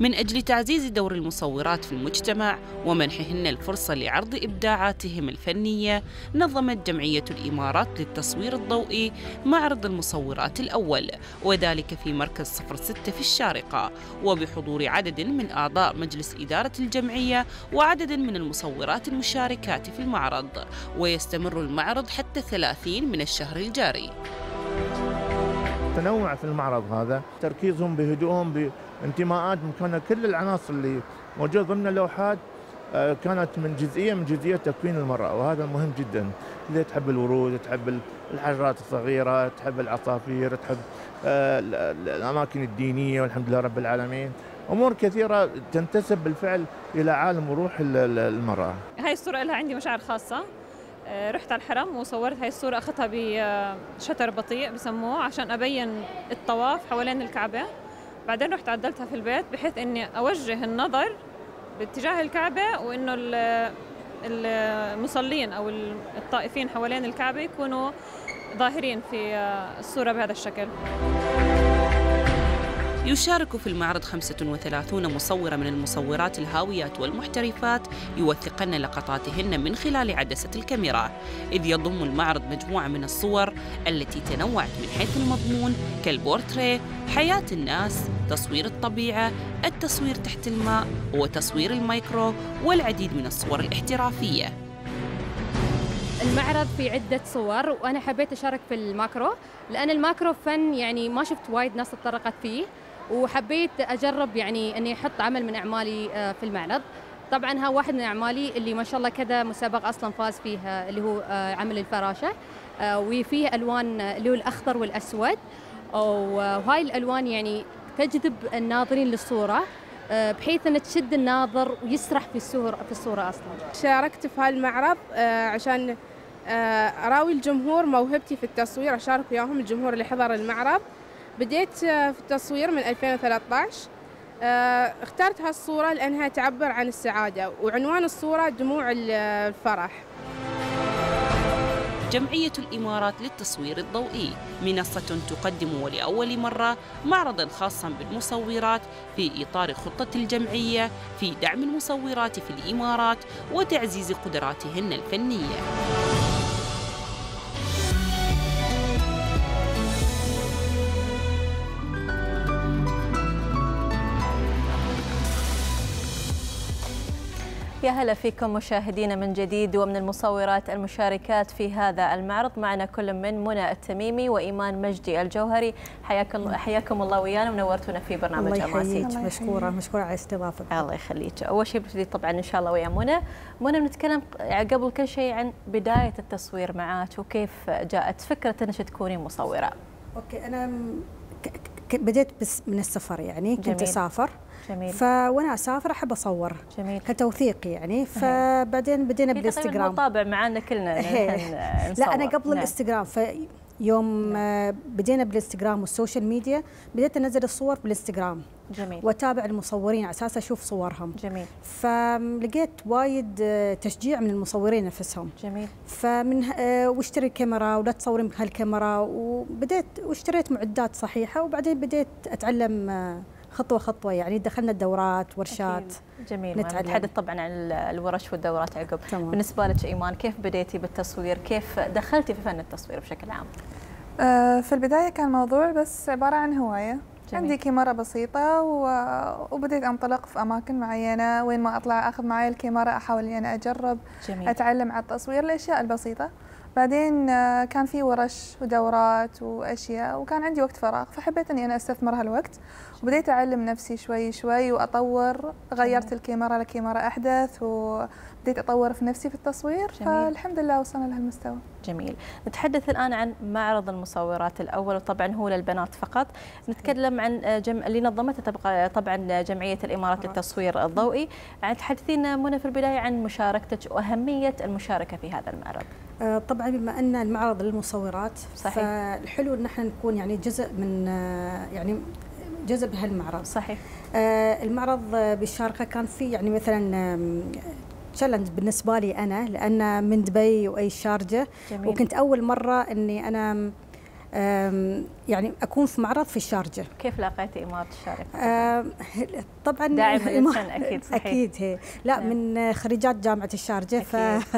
من أجل تعزيز دور المصورات في المجتمع ومنحهن الفرصة لعرض إبداعاتهم الفنية نظمت جمعية الإمارات للتصوير الضوئي معرض المصورات الأول وذلك في مركز صفر ستة في الشارقة. وبحضور عدد من أعضاء مجلس إدارة الجمعية وعدد من المصورات المشاركات في المعرض ويستمر المعرض حتى 30 من الشهر الجاري. تنوع في المعرض هذا تركيزهم بهدوءهم بانتماءات من كل العناصر اللي موجوده ضمن اللوحات آه، كانت من جزئية من جزئيات تكوين المرأة وهذا مهم جدا. اللي تحب الورود تحب الحجرات الصغيرة تحب العصافير تحب آه، الأماكن الدينية والحمد لله رب العالمين. أمور كثيرة تنتسب بالفعل إلى عالم وروح المرأة. هاي الصورة لها عندي مشاعر خاصة. آه، رحت على الحرم وصورت هاي الصورة أخذتها بشتر بطيء بسموه عشان أبين الطواف حوالين الكعبة. بعدين رحت عدلتها في البيت بحيث إني أوجه النظر باتجاه الكعبة وإنه المصلين أو الطائفين حوالين الكعبة يكونوا ظاهرين في الصورة بهذا الشكل. يشارك في المعرض 35 مصورة من المصورات الهاويات والمحترفات يوثقن لقطاتهن من خلال عدسة الكاميرا. إذ يضم المعرض مجموعة من الصور التي تنوعت من حيث المضمون كالبورتريه حياة الناس تصوير الطبيعة التصوير تحت الماء وتصوير المايكرو والعديد من الصور الاحترافية. المعرض في عدة صور وأنا حبيت أشارك في ال macro لأن ال macro فن يعني ما شفت وايد ناس تطرقت فيه. وحبيت أجرب يعني إني أحط عمل من أعمالي آه، في المعرض. طبعا ها واحد من أعمالي اللي ما شاء الله كذا مسابقه أصلا فاز فيها اللي هو آه، عمل الفراشة. آه، وفيه ألوان اللي هو الأخضر والأسود. وهاي الألوان يعني تجذب الناظرين للصورة بحيث ان تشد الناظر ويسرح في الصورة في الصورة أصلا. شاركت في هالمعرض عشان أراوي الجمهور موهبتي في التصوير أشارك وياهم الجمهور اللي حضر المعرض. بديت آه، في التصوير من 2013 آه، اخترت هالصورة لأنها تعبر عن السعادة وعنوان الصورة دموع الفرح. جمعية الإمارات للتصوير الضوئي. منصة تقدم ولأول مرة معرضا خاصا بالمصورات في إطار خطة الجمعية في دعم المصورات في الإمارات وتعزيز قدراتهن الفنية. يا هلا فيكم مشاهدينا من جديد ومن المصورات المشاركات في هذا المعرض. معنا كل من منى التميمي وإيمان مجدي الجوهري. حياكم حياكم الله ويانا ونورتونا في برنامج أماسي مشكورة مشكورة على استضافتك الله يخليك. أول شيء بنبتدي طبعا إن شاء الله ويا منى. منى بنتكلم قبل كل شيء عن بداية التصوير معك وكيف جاءت فكرة إنك تكوني مصورة. okay أنا بديت بس من السفر يعني كنت جميل. جميل. فو أنا أسافر أحب أصور. جميل. كتوثيق يعني. فبعدين بدينا بالإنستغرام. طابع معنا كلنا لا أنا قبل نعم. الإنستغرام. يوم نعم. بدينا بالإنستغرام وال social media بديت أنزل الصور بالإنستغرام. جميل. وأتابع المصورين على أساس أشوف صورهم. جميل. فلقيت وايد تشجيع من المصورين نفسهم. جميل. فمن آه، واشتري كاميرا ولا تصورين بهالكاميرا وبديت واشتريت معدات صحيحة وبعدين بديت أتعلم آه، خطوة خطوة يعني دخلنا الدورات ورشات أكيد. جميل نتحدث طبعا عن الورش والدورات عقب تمام. بالنسبة لك إيمان كيف بديتي بالتصوير كيف دخلتي في فن التصوير بشكل عام آه، في البداية كان الموضوع بس عبارة عن هواية جميل. عندي كاميرا بسيطة وبديت أنطلق في أماكن معينة وين ما أطلع أخذ معي الكاميرا أحاول إني أنا أجرب جميل. أتعلم على التصوير الأشياء البسيطة بعدين آه، كان في ورش ودورات وأشياء وكان عندي وقت فراغ فحبيت إني أنا أستثمر هالوقت. وبديت أعلم نفسي شوي شوي وأطور. غيرت الكاميرا لكاميرا أحدث وبديت أطور في نفسي في التصوير. جميل. فالحمد لله وصلنا لهالمستوى. جميل. نتحدث الآن عن معرض المصورات الأول وطبعا هو للبنات فقط. نتكلم عن آه، جم... اللي نظمته طبعا جمعية الإمارات للتصوير الضوئي. تحدثينا منى في البداية عن مشاركتك وأهمية المشاركة في هذا المعرض. آه، طبعا بما أن المعرض للمصورات صحيح. فالحلو إن إحنا نكون يعني جزء من آه، يعني جزء بهالمعرض. صحيح. آه، المعرض بالشارقه كان فيه يعني مثلا تشالنج بالنسبة لي أنا لأن من دبي وأي شارجة. جميل. وكنت أول مرة إني أنا يعني أكون في معرض في الشارجة. كيف لاقيتي اماره الشارقة؟ آه طبعا للفن أكيد صحيح. أكيد هي. لا نعم. من خريجات جامعة الشارجة ف...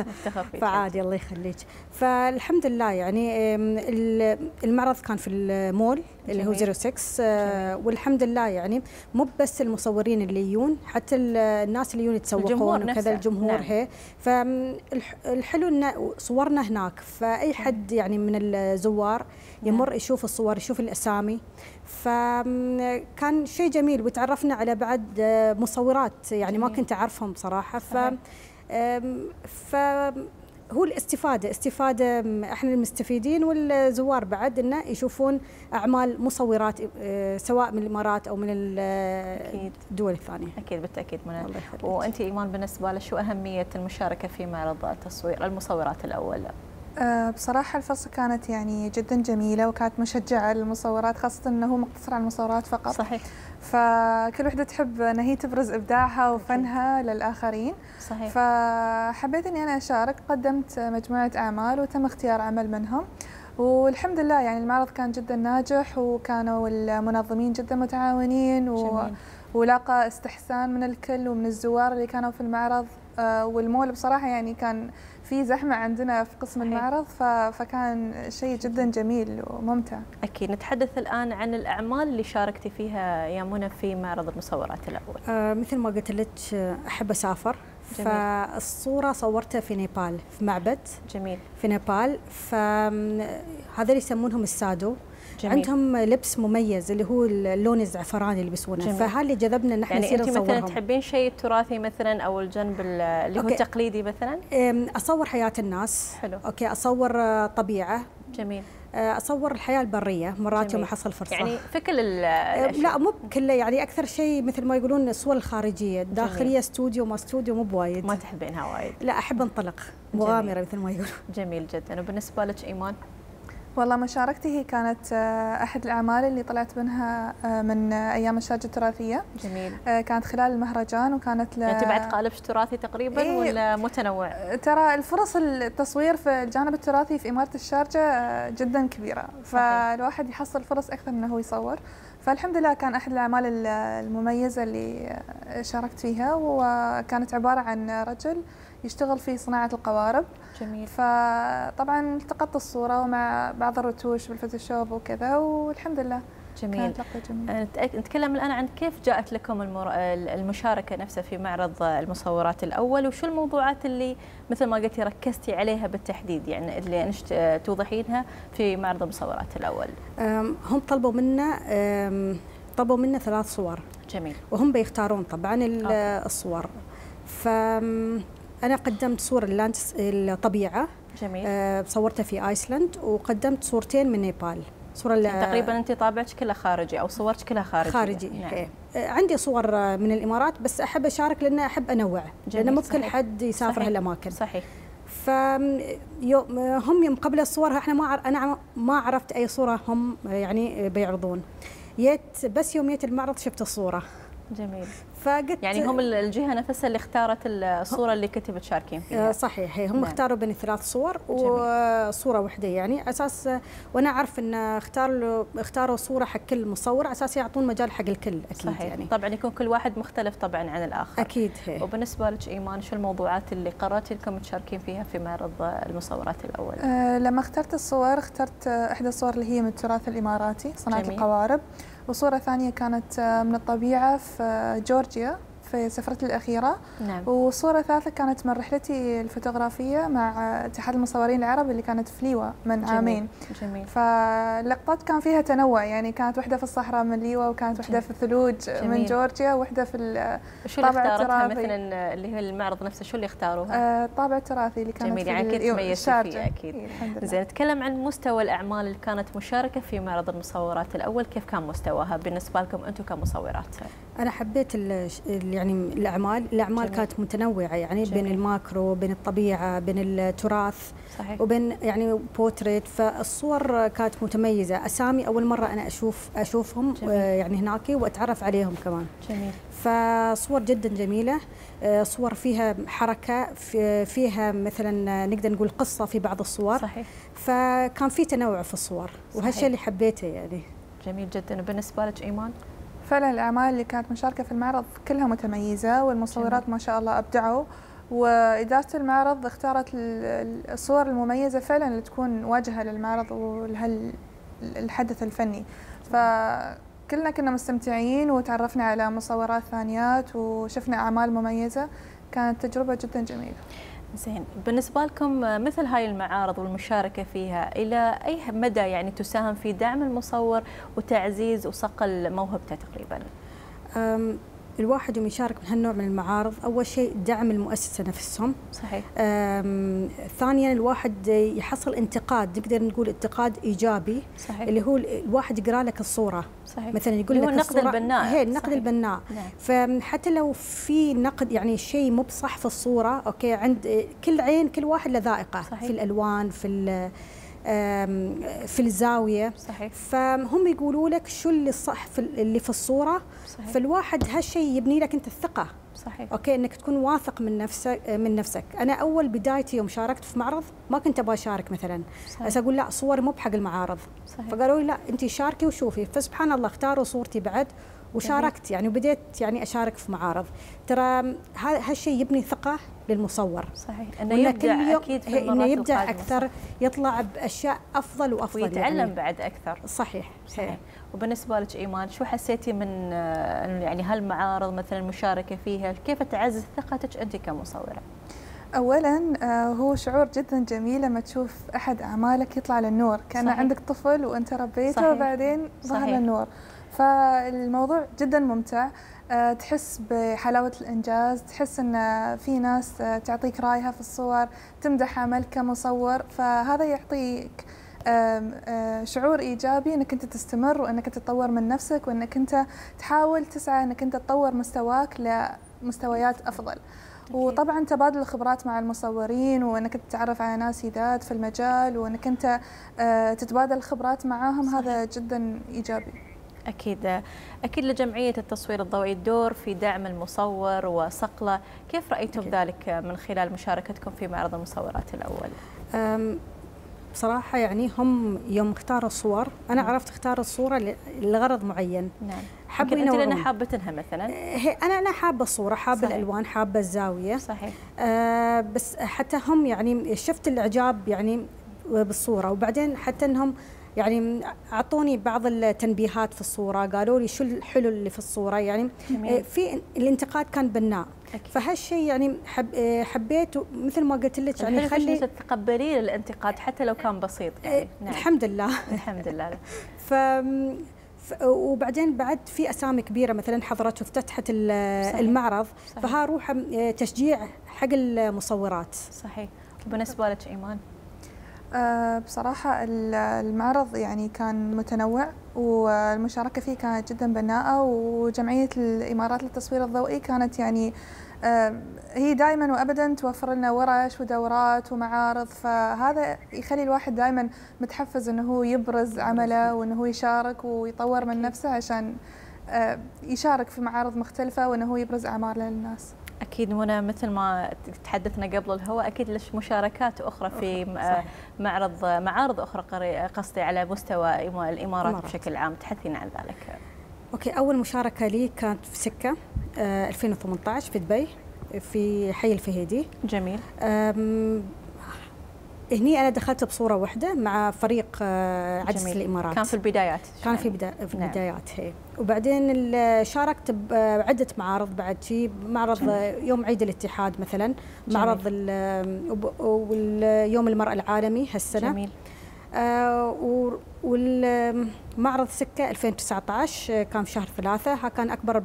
فعادي الله يخليك. فالحمد لله يعني المعرض كان في المول اللي هو 06 آه والحمد لله يعني مو بس المصورين اللي يجون حتى الناس اللي يجون يتسوقون وكذا الجمهور نعم. هي. فالحلو إن صورنا هناك. فأي حد يعني من الزوار يمر يشوف الصور يشوف الأسامي. فكان شيء جميل وتعرفنا على بعد مصورات يعني ما كنت أعرفهم بصراحه ف ف هو الاستفادة استفادة إحنا المستفيدين والزوار بعد إنه يشوفون أعمال مصورات سواء من الإمارات أو من الدول الثانية. أكيد بالتأكيد منى. وأنت إيمان بالنسبة لك شو أهمية المشاركة في معرض التصوير المصورات الأول؟ بصراحة الفرصة كانت يعني جدا جميلة وكانت مشجعة للمصورات خاصة أنه هو مقتصر على المصورات فقط. صحيح. فكل وحدة تحب أن هي تبرز إبداعها وفنها للآخرين. صحيح. فحبيت أني أنا أشارك قدمت مجموعة أعمال وتم اختيار عمل منهم. والحمد لله يعني المعرض كان جدا ناجح وكانوا المنظمين جدا متعاونين و... ولاقى استحسان من الكل ومن الزوار اللي كانوا في المعرض. والمول بصراحة يعني كان في زحمة عندنا في قسم. المعرض فكان شيء جدا جميل. وممتع. أكيد. نتحدث الآن عن الأعمال اللي شاركتي فيها يا منى في معرض المصورات الأول. آه مثل ما قلت لك أحب أسافر. جميل. فالصورة صورتها في نيبال في معبد. جميل. في نيبال فهذا يسمونهم السادو. جميل. عندهم لبس مميز اللي هو اللون الزعفراني اللي يلبسونه فهذا اللي جذبنا ان إحنا يعني نصير انت مثلا تحبين شيء تراثي مثلا أو الجنب اللي هو. التقليدي مثلا؟ أصور حياة الناس. حلو. okay أصور طبيعة. جميل. أصور الحياة البرية مرات. يوم احصل فرصة. يعني في كل لا مو بكله يعني أكثر شيء مثل ما يقولون الصور الخارجية. الداخليه استوديو ما استوديو مو بوايد. ما تحبينها وايد. لا أحب أنطلق. مغامرة مثل ما يقولون. جميل جدا. وبالنسبة لك إيمان؟ والله مشاركتي هي كانت أحد الأعمال اللي طلعت منها من أيام الشارجة التراثية. جميل. كانت خلال المهرجان وكانت ل... يعني بعد قالب تراثي تقريبا إيه. ولا متنوع؟ ترى الفرص التصوير في الجانب التراثي في إمارة الشارجة جدا كبيرة. فالواحد يحصل فرص أكثر من هو يصور. فالحمد لله كان أحد الأعمال المميزة اللي شاركت فيها. وكانت عبارة عن رجل يشتغل في صناعة القوارب. جميل. فطبعا التقطت الصورة ومع بعض الرتوش بالفوتوشوب وكذا والحمد لله جميل. جميل نتكلم الآن عن كيف جاءت لكم المر... المشاركة نفسها في معرض المصورات الأول وشو الموضوعات اللي مثل ما قلتي ركزتي عليها بالتحديد؟ يعني اللي نشت توضحينها في معرض المصورات الأول. هم طلبوا منا طلبوا منا ثلاث صور. جميل. وهم بيختارون طبعا الصور. ف أنا قدمت صور ال landscape الطبيعة جميل. آه صورتها في آيسلند وقدمت صورتين من نيبال. صورة يعني تقريبا أنت طابعتك كلها خارجي أو صورتك كلها خارجي. خارجي نعم. إيه. عندي صور من الإمارات بس أحب أشارك لأن أحب أنوع لأن مو كل حد يسافر هالأماكن. صحيح. ف هم يوم قبل الصور إحنا ما أنا ما عرفت أي صورة هم يعني بيعرضون. جيت بس يوم جيت المعرض شفت الصورة. جميل. فقلت يعني هم الجهة نفسها اللي اختارت الصورة اللي كنت بتشاركين فيها صحيح هم نعم. اختاروا بين ثلاث صور وصوره واحدة يعني أساس وأنا أعرف إن اختار اختاروا صورة حق كل مصور على أساس يعطون مجال حق الكل أكيد صحيح. يعني طبعا يكون كل واحد مختلف طبعا عن الآخر أكيد هي. وبالنسبة لك إيمان شو الموضوعات اللي قررتي لكم تشاركين فيها في معرض المصورات الأول؟ أه لما اخترت الصور اخترت إحدى الصور اللي هي من التراث الإماراتي صناعة جميل. القوارب وصورة ثانية كانت من الطبيعة في جورجيا. في سفرتي الأخيرة نعم. وصورة ثالثة كانت من رحلتي الفوتوغرافية مع اتحاد المصورين العرب اللي كانت في ليوا من جميل. عامين جميل. فاللقطات كان فيها تنوع يعني كانت واحدة في الصحراء من ليوا وكانت واحدة في الثلوج جميل. من جورجيا وواحدة في الطابع التراثي مثلا اللي هي المعرض نفسه شو اللي اختاروها؟ آه الطابع التراثي اللي كانت جميل يعني كنت تميزتي فيه أكيد زين نتكلم عن مستوى الأعمال اللي كانت مشاركة في معرض المصورات الأول كيف كان مستواها بالنسبة لكم أنتم كمصورات؟ أنا حبيت يعني الأعمال الأعمال جميل. كانت متنوعة يعني جميل. بين ال macro بين الطبيعة بين التراث صحيح. وبين يعني بوتريت فالصور كانت متميزة. أسامي أول مرة أنا أشوف أشوفهم جميل. يعني هناك وأتعرف عليهم كمان. جميل. فصور جدا جميلة. صور فيها حركة فيها مثلا نقدر نقول قصة في بعض الصور. صحيح. فكان في تنوع في الصور وهالشيء اللي حبيته يعني. جميل جدا. وبالنسبة لك إيمان؟ فعلا الأعمال اللي كانت مشاركة في المعرض كلها متميزة والمصورات جميل. ما شاء الله أبدعوا. وإدارة المعرض اختارت الصور المميزة فعلا اللي تكون واجهة للمعرض ولهالحدث الفني. فكلنا كنا مستمتعين وتعرفنا على مصورات ثانيات وشفنا أعمال مميزة. كانت تجربة جدا جميلة. زين بالنسبة لكم مثل هاي المعارض والمشاركة فيها إلى أي مدى يعني تساهم في دعم المصور وتعزيز وصقل موهبته تقريبا؟ الواحد يوم يشارك من هالنوع من المعارض أول شيء دعم المؤسسة نفسهم صحيح ثانيا الواحد يحصل انتقاد نقدر نقول انتقاد إيجابي صحيح. اللي هو الواحد يقرأ لك الصورة صحيح. مثلا يقول لك النقد البناء هي النقد البناء نعم. فحتى لو في نقد يعني شيء مو بصح في الصورة أوكي عند كل عين كل واحد له ذائقة صحيح. في الألوان في في الزاوية. صحيح. فهم يقولوا لك شو اللي صح في اللي في الصورة. صحيح. فالواحد هالشيء يبني لك أنت الثقة. صحيح. أوكي؟ إنك تكون واثق من نفسك من نفسك. أنا أول بدايتي يوم شاركت في معرض ما كنت أبغى أشارك مثلا. صحيح. بس أقول لا صوري مو بحق المعارض. صحيح. فقالوا لي لا انت شاركي وشوفي. فسبحان الله اختاروا صورتي بعد. وشاركت يعني وبديت يعني أشارك في معارض. ترى هالشيء يبني ثقة للمصور. صحيح. إنه يبدع أكيد في إنه يبدع أكثر يطلع بأشياء أفضل وأفضل ويتعلم يعني. بعد أكثر. صحيح. صحيح. وبالنسبة لك إيمان شو حسيتي من يعني هالمعارض مثلا المشاركة فيها؟ كيف تعزز ثقتك أنت كمصورة؟ اولا هو شعور جدا جميل لما تشوف أحد أعمالك يطلع للنور. كان صحيح. عندك طفل وأنت ربيته صحيح. وبعدين ظهر للنور. فالموضوع جدا ممتع. تحس بحلاوة الإنجاز تحس أن في ناس تعطيك رأيها في الصور تمدح عملك كمصور. فهذا يعطيك شعور إيجابي أنك أنت تستمر وأنك تتطور من نفسك وأنك أنت تحاول تسعى أنك أنت تطور مستواك لمستويات أفضل. وطبعا تبادل الخبرات مع المصورين وأنك تتعرف على ناس جداد في المجال وأنك أنت تتبادل الخبرات معاهم هذا جدا إيجابي. أكيد أكيد لجمعية التصوير الضوئي الدور في دعم المصور وصقله. كيف رأيتم أكيد. ذلك من خلال مشاركتكم في معرض المصورات الأول؟ بصراحة يعني هم يوم اختاروا الصور أنا عرفت اختار الصورة لغرض معين. نعم. حابة أنت لأن حابتنها مثلا. هي أنا أنا حابة الصورة حابة صحيح. الألوان حابة الزاوية. صحيح. آه بس حتى هم يعني شفت الإعجاب يعني بالصورة وبعدين حتى أنهم يعني أعطوني بعض التنبيهات في الصورة قالوا لي شو الحلو اللي في الصورة يعني. جميل. في الانتقاد كان بناء. فهالشيء يعني حب حبيت مثل ما قلت لك يعني خلي تتقبلين الانتقاد حتى لو كان بسيط يعني. نعم. الحمد لله. الحمد لله. ف وبعدين بعد في أسامي كبيرة مثلا حضرت وافتتحت المعرض صحيح. فها روح تشجيع حق المصورات. صحيح. بالنسبة لك إيمان؟ أه بصراحة المعرض يعني كان متنوع والمشاركة فيه كانت جدا بناءة وجمعية الإمارات للتصوير الضوئي كانت يعني أه هي دائما وابدا توفر لنا ورش ودورات ومعارض فهذا يخلي الواحد دائما متحفز إنه هو يبرز عمله وإنه هو يشارك ويطور من نفسه عشان يشارك في معارض مختلفة وإنه هو يبرز أعماله للناس. أكيد منى مثل ما تحدثنا قبل الهواء أكيد لك مشاركات أخرى في صحيح. معرض معارض أخرى قصدي على مستوى الإمارات. بشكل عام تحدثينا عن ذلك أوكي أول مشاركة لي كانت في سكة 2018 في دبي في حي الفهيدي. جميل. هني أنا دخلت بصورة واحدة مع فريق عجز جميل. الإمارات. كان في البدايات. كان في بدا في نعم. البدايات هي. وبعدين شاركت بعده معارض بعد شيء معرض جميل. يوم عيد الاتحاد مثلا. جميل. معرض واليوم المرأة العالمي هالسنة. جميل. آه والمعرض سكة 2019 كان في شهر ثلاثة. ها كان أكبر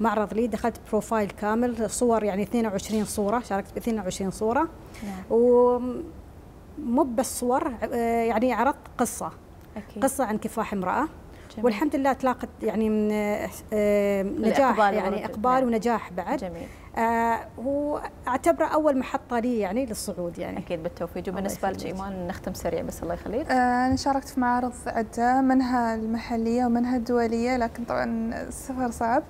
معرض لي. دخلت بروفايل كامل صور يعني 22 صورة شاركت ب 22 صورة. نعم. ومو بس صور يعني عرضت قصة. أكيد. قصة عن كفاح امرأة. جميل. والحمد لله تلاقت يعني نجاح يعني إقبال نعم. ونجاح بعد. جميل. آه هو اعتبره أول محطة لي يعني للصعود يعني. أكيد بالتوفيق. وبالنسبه لك ايمان نختم سريع بس الله يخليك. آه أنا شاركت في معارض عدة منها المحلية ومنها الدولية لكن طبعا السفر صعب.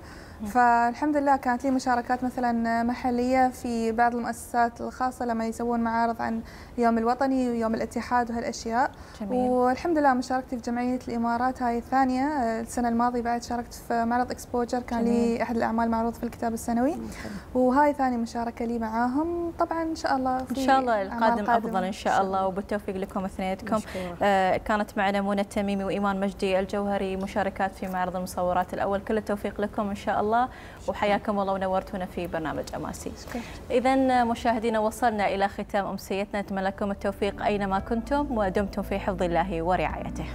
فالحمد لله كانت لي مشاركات مثلا محلية في بعض المؤسسات الخاصة لما يسوون معارض عن اليوم الوطني ويوم الاتحاد وهالأشياء. جميل. والحمد لله مشاركتي في جمعية الإمارات هاي الثانية. السنة الماضية بعد شاركت في معرض اكسبوجر كان جميل. لي أحد الأعمال معروض في الكتاب السنوي. جميل. وهاي ثاني مشاركة لي معاهم. طبعا إن شاء الله إن شاء الله القادم أفضل إن شاء الله وبالتوفيق لكم اثنيناتكم. آه كانت معنا منى التميمي وإيمان مجدي الجوهري مشاركات في معرض المصورات الأول. كل التوفيق لكم إن شاء الله. وحياكم الله ونورتونا في برنامج أماسي. اذا مشاهدينا وصلنا إلى ختام أمسيتنا. نتمنى لكم التوفيق أينما كنتم ودمتم في حفظ الله ورعايته.